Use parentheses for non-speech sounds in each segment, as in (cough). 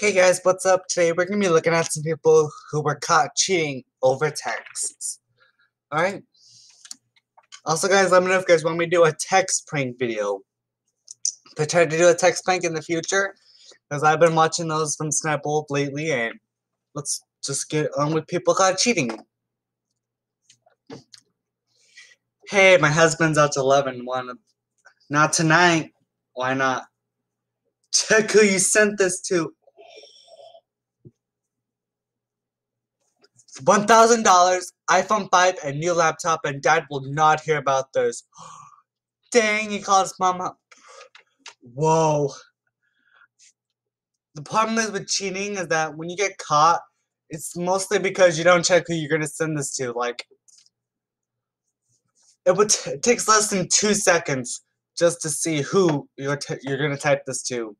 Hey guys, what's up? Today we're gonna be looking at some people who were caught cheating over texts. Alright? Also guys, let me know if you guys want me to do a text prank video. Pretend to do a text prank in the future. Because I've been watching those from Snapple lately and let's just get on with people caught cheating. Hey, my husband's out to 11. Wanna... Not tonight. Why not? (laughs) Check who you sent this to. $1,000, iPhone 5, and new laptop, and dad will not hear about this. (gasps) Dang, he calls mama. Whoa. The problem is with cheating is that when you get caught, it's mostly because you don't check who you're going to send this to. Like, it, would it takes less than two seconds just to see who you're, you're going to type this to.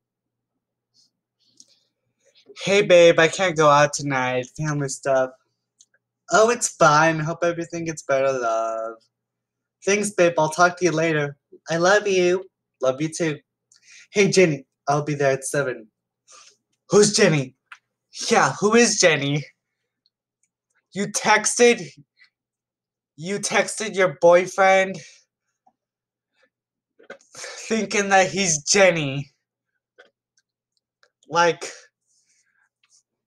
Hey, babe, I can't go out tonight. Family stuff. Oh, it's fine. Hope everything gets better, love. Thanks, babe. I'll talk to you later. I love you. Love you too. Hey, Jenny. I'll be there at 7. Who's Jenny? Yeah, who is Jenny? You texted? You texted your boyfriend thinking that he's Jenny. Like,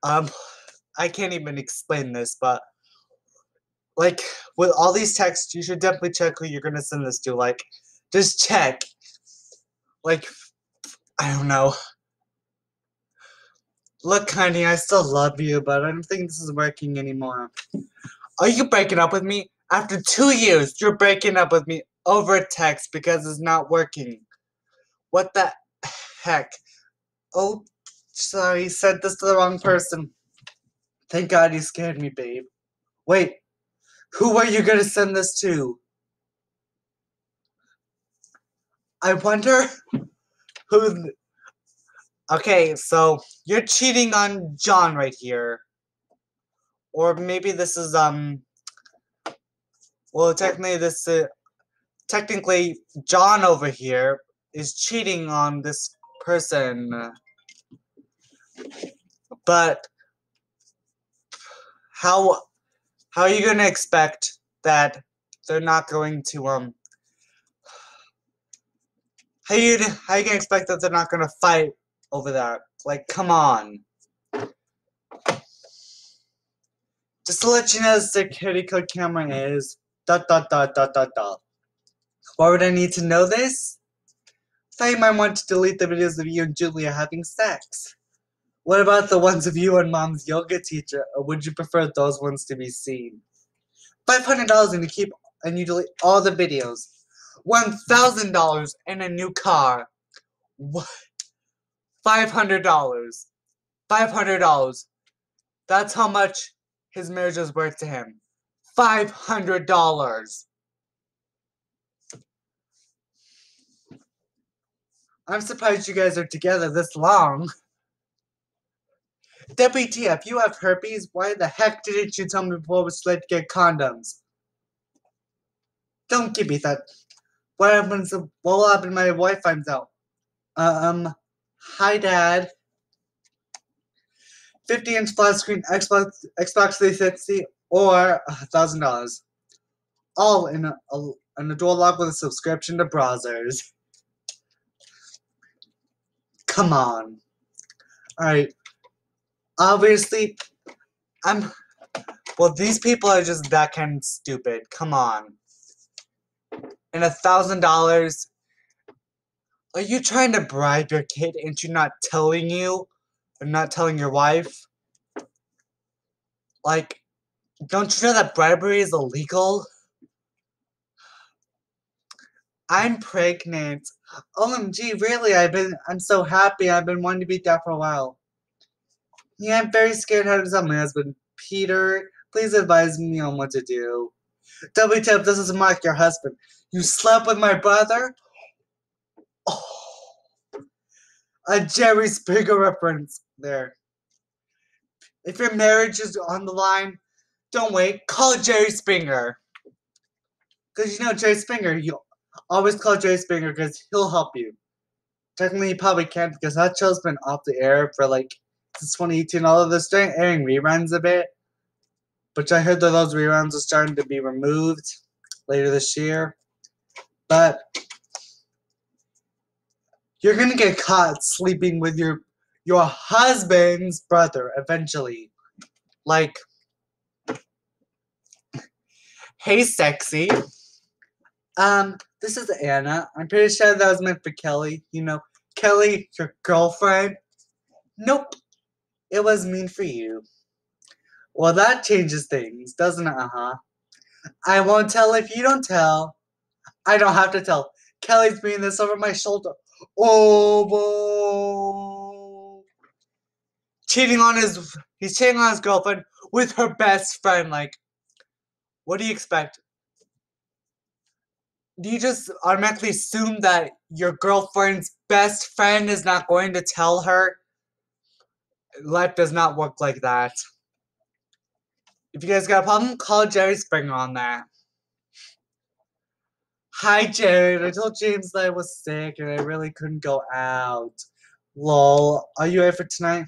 um, I can't even explain this, but like with all these texts, you should definitely check who you're gonna send this to. Like, just check. Like, I don't know. Look, honey, I still love you, but I don't think this is working anymore. Are you breaking up with me? After two years, you're breaking up with me over text because it's not working. What the heck? Oh, sorry, said this to the wrong person. Thank God you scared me, babe. Wait, who are you gonna send this to? I wonder (laughs) who. Okay, so you're cheating on John right here. Or maybe this is, um. Well, technically, this. Uh, technically, John over here is cheating on this person. But. How. How are you gonna expect that they're not going to, um. How you how you gonna expect that they're not gonna fight over that. Like, come on. Just to let you know, the security code camera is dot dot dot dot dot dot. Why would I need to know this? You might want to delete the videos of you and Julia having sex. What about the ones of you and mom's yoga teacher, or would you prefer those ones to be seen? Five hundred dollars and you keep and you delete all the videos. One thousand dollars and a new car. What? $500. $500. That's how much his marriage is worth to him. $500. I'm surprised you guys are together this long. (laughs) WTF, you have herpes? Why the heck didn't you tell me before we to get condoms? Don't give me that. What happens? What will happen my wife finds out? Um, Hi, Dad. 50 inch flat screen Xbox Xbox 360 or $1,000. All in a, a, in a dual lock with a subscription to browsers. Come on. Alright. Obviously, I'm. Well, these people are just that kind of stupid. Come on. And a thousand dollars are you trying to bribe your kid into not telling you or not telling your wife? Like, don't you know that bribery is illegal? I'm pregnant. OMG, really? I've been I'm so happy. I've been wanting to be that for a while. Yeah, I'm very scared how to tell my husband. Peter, please advise me on what to do. Double tip, this is Mark, your husband. You slept with my brother? Oh, a Jerry Springer reference there. If your marriage is on the line, don't wait. Call Jerry Springer. Because you know Jerry Springer, you always call Jerry Springer because he'll help you. Technically, he probably can't because that show's been off the air for like 2018. Although they're starting airing reruns a bit, which I heard that those reruns are starting to be removed later this year. But you're gonna get caught sleeping with your your husband's brother eventually. Like, hey, sexy. Um, this is Anna. I'm pretty sure that was meant for Kelly. You know, Kelly, your girlfriend. Nope. It was mean for you. Well, that changes things, doesn't it? Uh huh. I won't tell if you don't tell. I don't have to tell. Kelly's being this over my shoulder. Oh, boy! cheating on his he's cheating on his girlfriend with her best friend. Like, what do you expect? Do you just automatically assume that your girlfriend's best friend is not going to tell her? Life does not work like that. If you guys got a problem, call Jerry Springer on that. Hi, Jared. I told James that I was sick and I really couldn't go out. Lol. Are you here for tonight?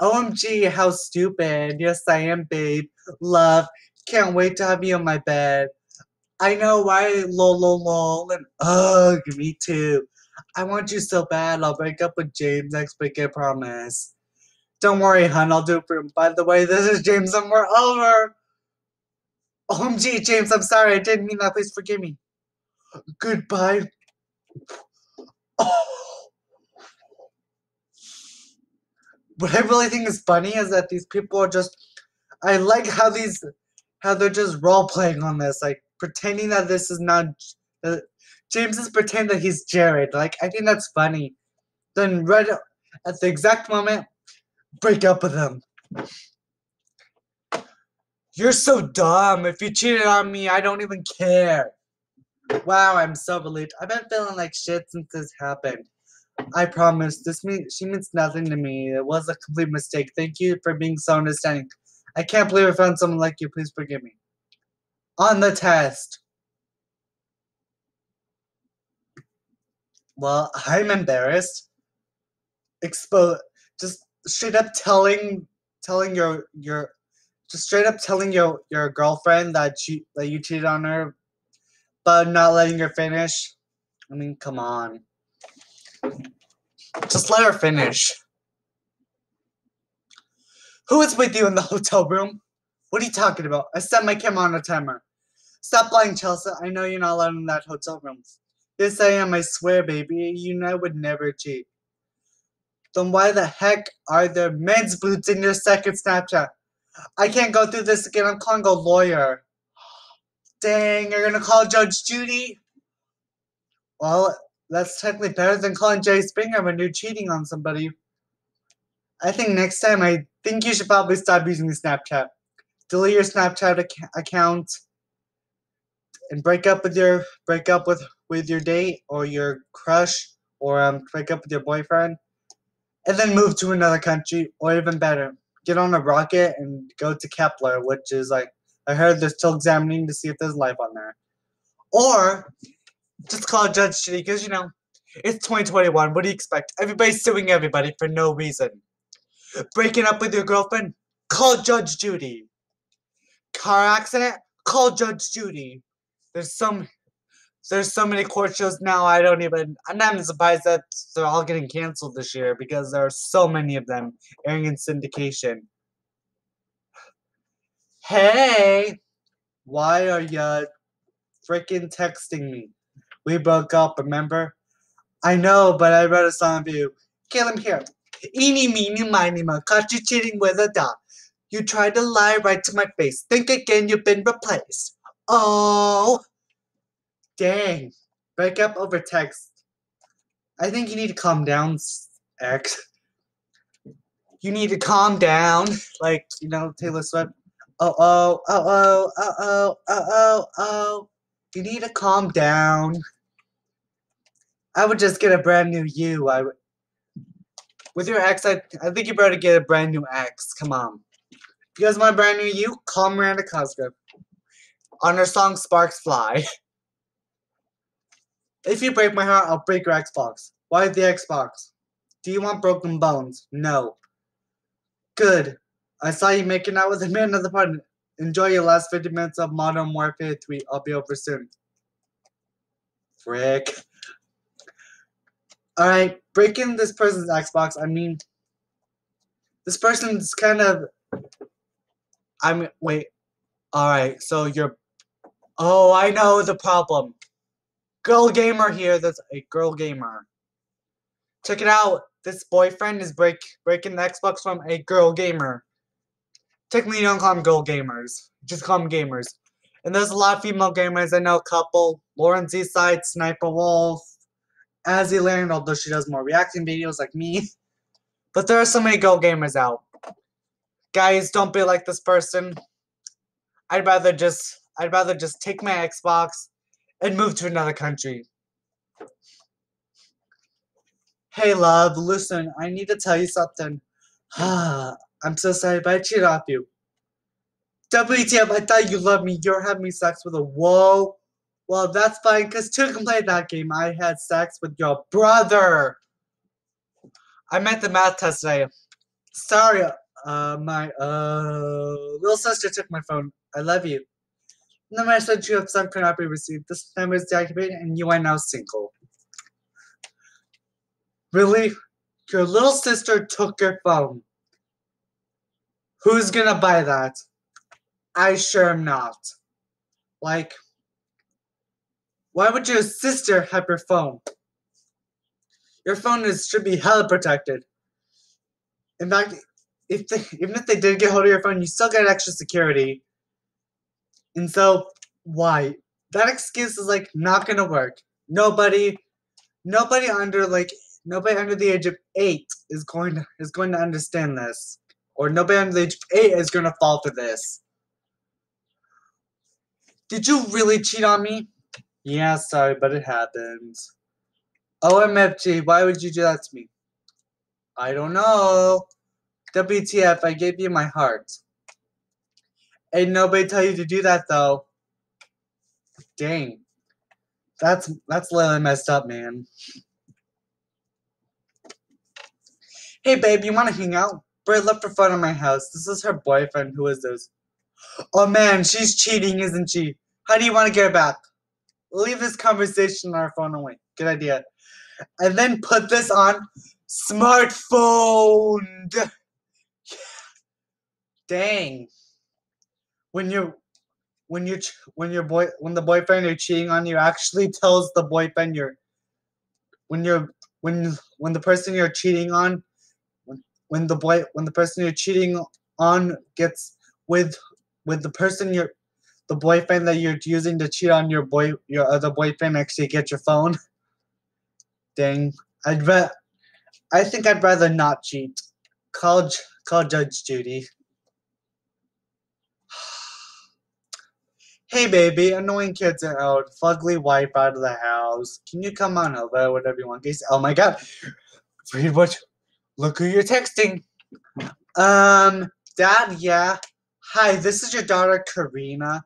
OMG, how stupid. Yes, I am, babe. Love. Can't wait to have you on my bed. I know, why? Lol, lol, lol. And ugh, me too. I want you so bad. I'll break up with James next week, I promise. Don't worry, hun. I'll do it for him. By the way, this is James and we're over. OMG, James, I'm sorry. I didn't mean that. Please forgive me. Goodbye. Oh. (laughs) What I really think is funny is that these people are just. I like how these, how they're just role playing on this, like pretending that this is not. Uh, James is pretending that he's Jared. Like I think that's funny. Then right at the exact moment, break up with him. You're so dumb. If you cheated on me, I don't even care. Wow, I'm so relieved. I've been feeling like shit since this happened. I promise, this means she means nothing to me. It was a complete mistake. Thank you for being so understanding. I can't believe I found someone like you. Please forgive me. On the test. Well, I'm embarrassed. Expose straight up telling telling your your just straight up telling your your girlfriend that she that you cheated on her but not letting her finish. I mean, come on. Just let her finish. Who is with you in the (laughs) hotel room? What are you talking about? I set my camera on a timer. Stop lying, Chelsea. I know you're not allowed in that hotel room. Yes, I am. I swear, baby. You know I would never cheat. Then why the heck are there men's boots in your second Snapchat? I can't go through this again. I'm calling a lawyer. (sighs) Dang, you're gonna call Judge Judy? Well, that's technically better than calling Jay Springer when you're cheating on somebody. I think next time, I think you should probably stop using Snapchat. Delete your Snapchat ac account and break up with your break up with with your date or your crush or um break up with your boyfriend and then move to another country or even better get on a rocket and go to Kepler which is like I heard they're still examining to see if there's life on there. Or just call Judge Judy because you know it's 2021. What do you expect? Everybody's suing everybody for no reason. Breaking up with your girlfriend? Call Judge Judy. Car accident? Call Judge Judy. There's some there's so many court shows now I don't even I'm not even surprised that they're all getting canceled this year because there are so many of them airing in syndication. Hey, why are you freaking texting me? We broke up, remember? I know, but I read a song of you. Him here. Eeny, meeny, miny, mo. Caught you cheating with a dog. You tried to lie right to my face. Think again, you've been replaced. Oh. Dang. Break up over text. I think you need to calm down, X. You need to calm down. Like, you know, Taylor Swift oh, oh, oh, oh, oh, oh, oh, oh, oh. You need to calm down. I would just get a brand new you. I would. With your ex, I, I think you better get a brand new ex. Come on. You guys want a brand new you? Call Miranda Cosgrove. On her song Sparks Fly. (laughs) if you break my heart, I'll break your Xbox. Why the Xbox? Do you want broken bones? No. Good. I saw you making out with a man of the party. Enjoy your last 50 minutes of Modern Warfare 3. I'll be over soon. Frick. Alright, breaking this person's Xbox, I mean, this person's kind of. I'm. Wait. Alright, so you're. Oh, I know the problem. Girl gamer here, that's a girl gamer. Check it out. This boyfriend is break breaking the Xbox from a girl gamer. Technically, you don't call them girl gamers. Just call them gamers. And there's a lot of female gamers. I know a couple. LaurenzSide, Sniper Wolf, Azzyland, although she does more reacting videos like me. (laughs) But there are so many girl gamers out. Guys, don't be like this person. I'd rather just I'd rather just take my Xbox and move to another country. Hey love, listen, I need to tell you something. (sighs) I'm so sorry, but I cheated off you. WTF, I thought you loved me. You're having sex with a whoa. Well, that's fine, because to complete that game, I had sex with your brother. I met the math test today. Sorry, uh, my, uh, little sister took my phone. I love you. The message you have sent cannot be received. This number is deactivated and you are now single. Really? Your little sister took your phone. Who's gonna buy that? I sure am not. Like, why would your sister have your phone? Your phone is should be hella protected. In fact, if they, even if they did get hold of your phone, you still get extra security. And so, why? That excuse is like not gonna work. Nobody, nobody under like nobody under the age of eight is going to is going to understand this, or nobody under the age of eight is to fall for this. Did you really cheat on me? Yeah, sorry, but it happens. OMFG, why would you do that to me? I don't know. WTF, I gave you my heart. Ain't nobody tell you to do that though. Dang. That's that's literally messed up, man. Hey babe, you wanna hang out? Britt left her phone at my house. This is her boyfriend. Who is this? Oh man, she's cheating, isn't she? How do you want to get her back? Leave this conversation on our phone away. Good idea. And then put this on smartphone. (laughs) Dang when you when you when your boy when the boyfriend you're cheating on you actually tells the boyfriend you're when you're when when the person you're cheating on when, the boy when the person you're cheating on gets with with the person you're the boyfriend that you're using to cheat on your boy your other boyfriend actually get your phone. Dang. I'd bet i think i'd rather not cheat. Call call judge judy Hey baby, annoying kids out. Fugly wife out of the house. Can you come on over? Whatever you want. Oh my god. Read what look who you're texting. Um, Dad, yeah. Hi, this is your daughter Karina.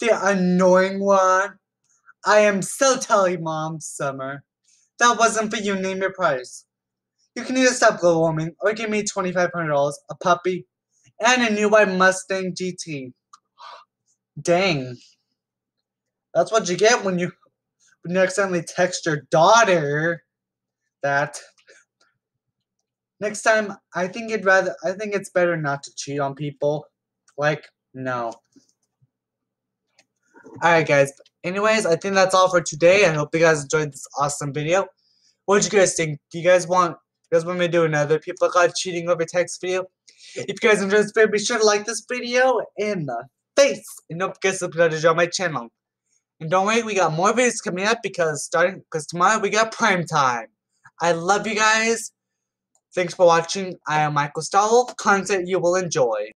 The annoying one. I am so telly mom, Summer. That wasn't for you, name your price. You can either stop glow warming or give me $2,500, a puppy, and a new white Mustang GT. Dang. That's what you get when you when you accidentally text your daughter that. Next time, I think it'd rather I think it's better not to cheat on people. Like, no. Alright guys. Anyways, I think that's all for today. I hope you guys enjoyed this awesome video. What did you guys think? Do you guys want you guys want me to do another people got cheating over text video? If you guys enjoyed this video, be sure to like this video and the face. And don't forget to subscribe to my channel. And don't wait, we got more videos coming up because starting because tomorrow we got prime time. I love you guys. Thanks for watching. I am Michael Starwolf. Content you will enjoy.